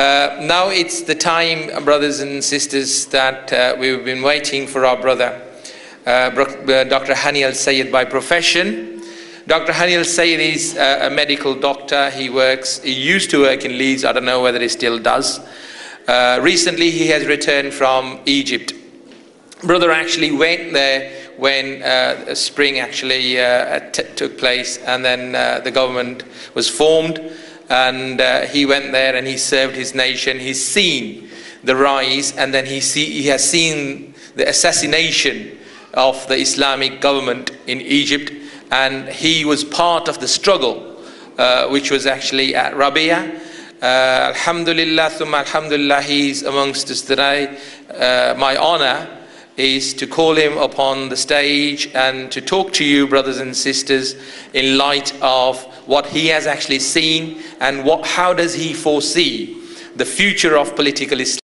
Uh, now it's the time, brothers and sisters, that uh, we've been waiting for our brother, uh, Dr. Hani El Sayyed by profession. Dr. Hani El Sayyed is a medical doctor. He works, he used to work in Leeds. I don't know whether he still does. Uh, recently, he has returned from Egypt. Brother actually went there when uh, spring actually uh, took place and then the government was formed and uh, he went there and he served his nation. He's seen the rise, and then he, see, he has seen the assassination of the Islamic government in Egypt, and he was part of the struggle, uh, which was actually at Rabia. Uh, alhamdulillah, thumma alhamdulillah, he's amongst us today. Uh, my honor is to call him upon the stage and to talk to you, brothers and sisters, in light of what he has actually seen and what, how does he foresee the future of political Islam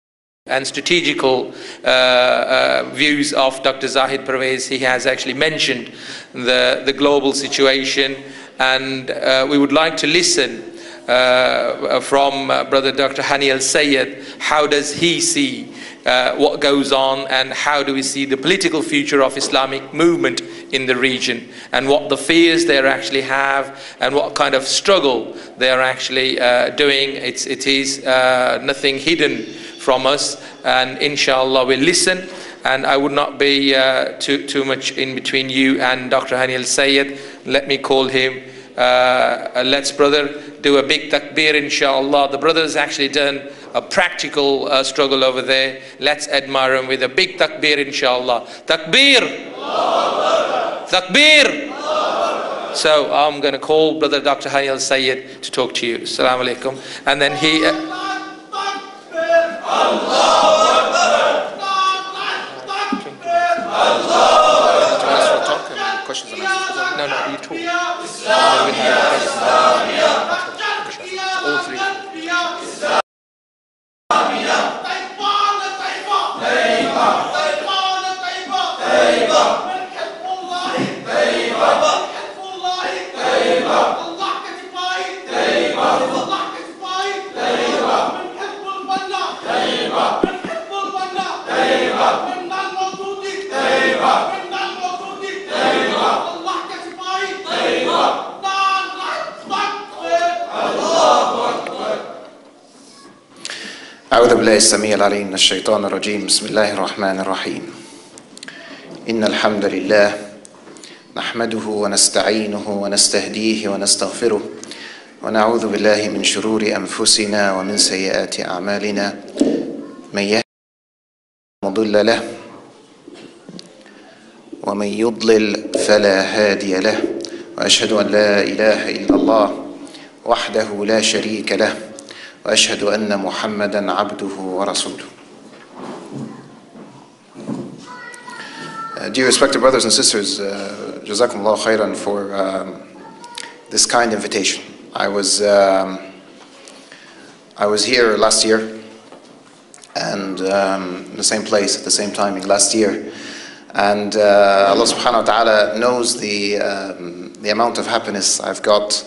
and strategical uh, uh, views of Dr. Zahid Pervez. He has actually mentioned the, the global situation and uh, we would like to listen uh, from uh, Brother Dr. Hani El Sayyed. How does he see uh, what goes on and how do we see the political future of Islamic movement in the region and what the fears they actually have and what kind of struggle they are actually uh, doing. It's, it is uh, nothing hidden from us and inshallah we'll listen and I would not be uh, too, too much in between you and Dr. Hani El Sayyed. Let me call him. Uh, let's brother do a big takbir inshallah. The brother's actually done a practical uh, struggle over there. Let's admire them with a big takbir, inshallah. Takbir! Takbir! So I'm going to call Brother Dr. Hani El Sayyed to talk to you. Assalamu alaikum. And then he. Uh, no, no, you talk. بالله السميع العليم من الشيطان الرجيم. بسم الله الرحمن الرحيم. إن الحمد لله نحمده ونستعينه ونستهديه ونستغفره ونعوذ بالله من شرور أنفسنا ومن سيئات أعمالنا. من يهد مضل له ومن يضلل فلا هادي له. وأشهد أن لا إله إلا الله وحده لا شريك له. واشهد ان محمدا عبده ورسوله uh, dear respected brothers and sisters uh, jazakumullah khairan for um, this kind invitation i was um, i was here last year and um, in the same place at the same timing last year and uh, allah subhanahu wa ta'ala knows the um, the amount of happiness i've got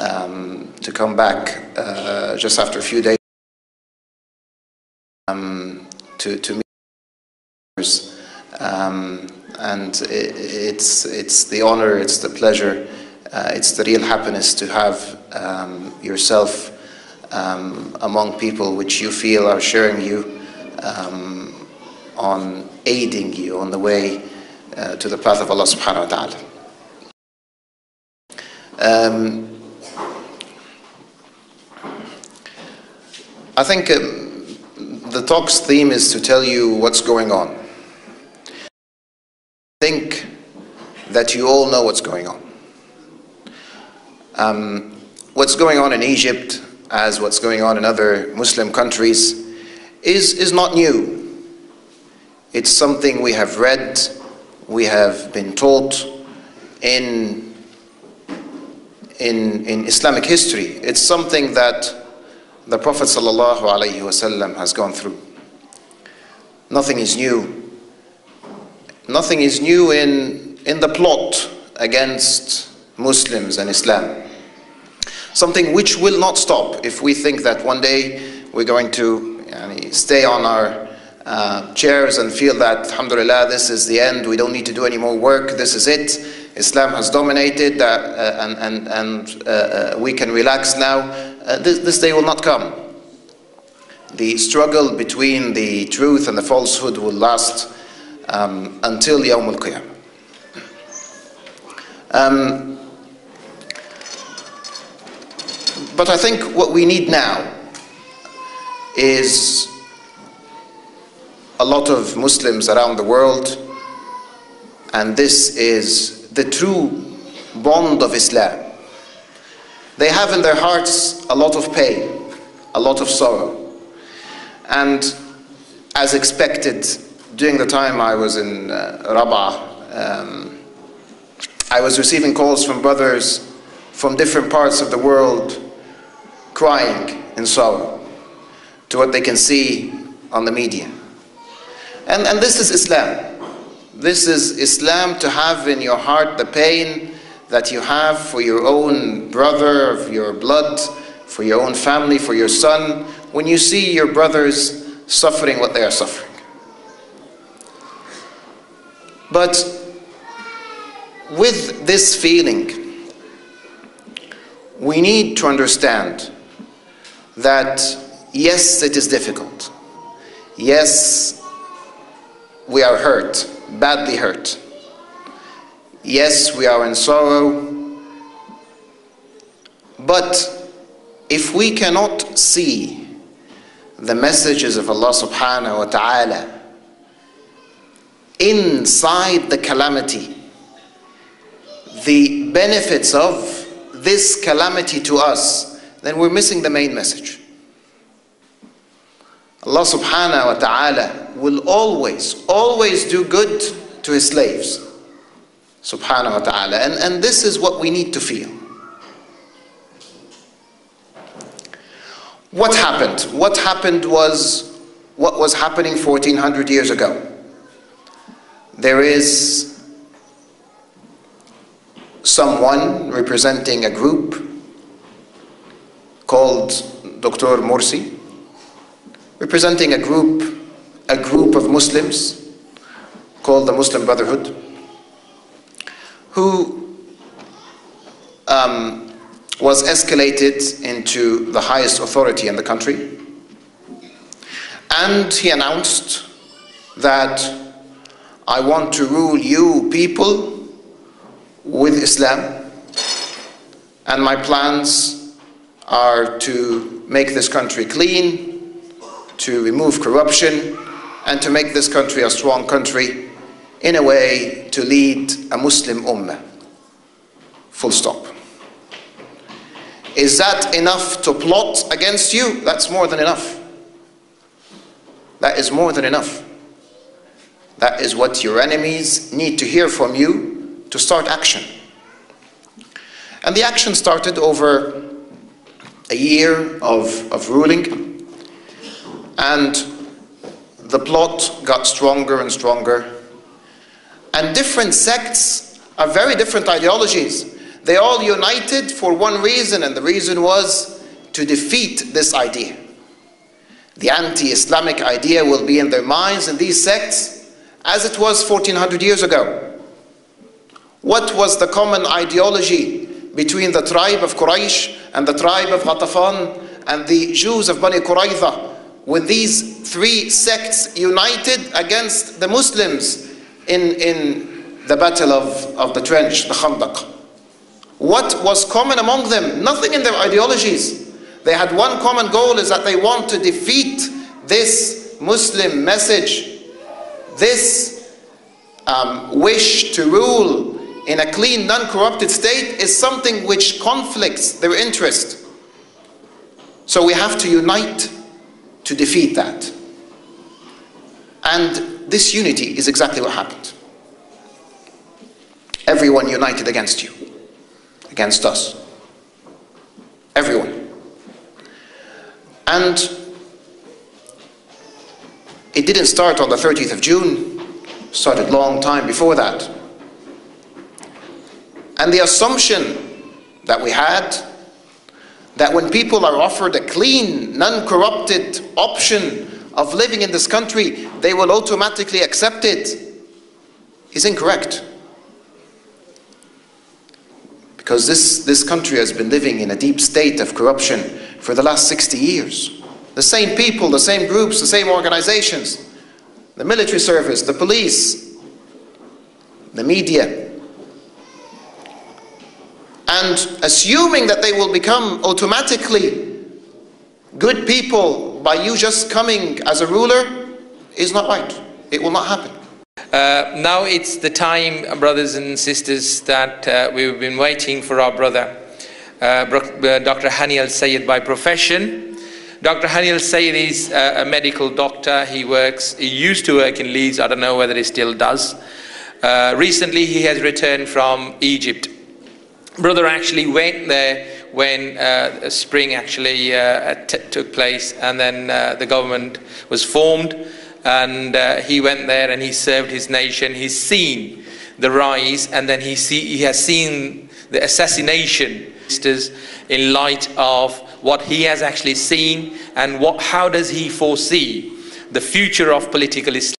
um, to come back uh, just after a few days um, to, to meet. Um, and it, it's, it's the honor, it's the pleasure, uh, it's the real happiness to have um, yourself um, among people which you feel are sharing you um, on aiding you on the way uh, to the path of Allah subhanahu wa ta'ala. I think um, the talk's theme is to tell you what's going on. I think that you all know what's going on. Um, what's going on in Egypt, as what's going on in other Muslim countries, is, is not new. It's something we have read, we have been taught in, in, in Islamic history. It's something that the Prophet ﷺ has gone through. Nothing is new. Nothing is new in, in the plot against Muslims and Islam. Something which will not stop if we think that one day we're going to stay on our uh, chairs and feel that, alhamdulillah, this is the end, we don't need to do any more work, this is it. Islam has dominated uh, and, and, and uh, uh, we can relax now. Uh, this, this day will not come. The struggle between the truth and the falsehood will last um, until Yawm al-Qiyamah. Um, but I think what we need now is a lot of Muslims around the world, and this is the true bond of Islam. They have in their hearts a lot of pain, a lot of sorrow. And as expected, during the time I was in uh, Rabah, um, I was receiving calls from brothers from different parts of the world crying in sorrow to what they can see on the media. And, and this is Islam. This is Islam to have in your heart the pain that you have for your own brother, of your blood, for your own family, for your son, when you see your brothers suffering what they are suffering. But with this feeling, we need to understand that yes, it is difficult. Yes, we are hurt, badly hurt. Yes, we are in sorrow. But if we cannot see the messages of Allah subhanahu wa ta'ala inside the calamity, the benefits of this calamity to us, then we're missing the main message. Allah subhanahu wa ta'ala will always, always do good to his slaves. Subhanahu wa ta'ala. And, and this is what we need to feel. What happened? What happened was what was happening 1400 years ago. There is someone representing a group called Dr. Morsi, representing a group, a group of Muslims called the Muslim Brotherhood, who um, was escalated into the highest authority in the country. And he announced that I want to rule you people with Islam, and my plans are to make this country clean, to remove corruption, and to make this country a strong country in a way to lead a Muslim ummah. Full stop. Is that enough to plot against you? That's more than enough. That is more than enough. That is what your enemies need to hear from you to start action. And the action started over a year of, of ruling, and the plot got stronger and stronger. And different sects are very different ideologies. They all united for one reason, and the reason was to defeat this idea. The anti Islamic idea will be in their minds in these sects as it was 1400 years ago. What was the common ideology between the tribe of Quraysh and the tribe of Ghatafan and the Jews of Bani Qurayza when these three sects united against the Muslims in, in the battle of, of the trench, the Khandaq? What was common among them? Nothing in their ideologies. They had one common goal is that they want to defeat this Muslim message, this um, wish to rule in a clean, non-corrupted state is something which conflicts their interest. So we have to unite to defeat that. And this unity is exactly what happened. Everyone united against you, against us. Everyone. And it didn't start on the 30th of June, started long time before that. And the assumption that we had that when people are offered a clean, non corrupted option of living in this country, they will automatically accept it is incorrect. Because this, this country has been living in a deep state of corruption for the last 60 years. The same people, the same groups, the same organizations, the military service, the police, the media. And assuming that they will become automatically good people by you just coming as a ruler is not right. It will not happen. Uh, now it's the time, brothers and sisters, that uh, we've been waiting for our brother, uh, Dr. Hani El Sayyed by profession. Dr. Hani El Sayyed is uh, a medical doctor. He works, he used to work in Leeds. I don't know whether he still does. Uh, recently, he has returned from Egypt. Brother actually went there when uh, spring actually uh, took place and then uh, the government was formed and uh, he went there and he served his nation. He's seen the rise and then he, see, he has seen the assassination in light of what he has actually seen and what, how does he foresee the future of political Islam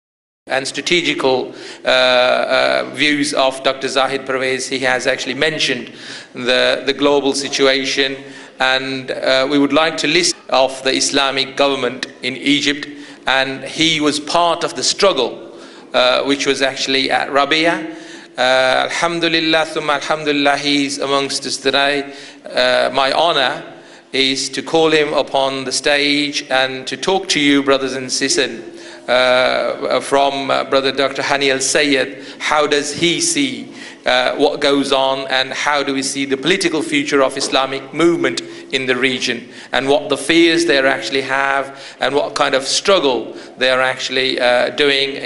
and strategical uh, uh, views of Dr. Zahid Pervez. He has actually mentioned the, the global situation and uh, we would like to list of the Islamic government in Egypt and he was part of the struggle uh, which was actually at Rabia. Uh, alhamdulillah, thumma alhamdulillah, he's amongst us today. Uh, my honor is to call him upon the stage and to talk to you, brothers and sisters, uh, from uh, Brother Dr. Hani El Sayyed. How does he see uh, what goes on and how do we see the political future of Islamic movement in the region and what the fears they actually have and what kind of struggle they are actually uh, doing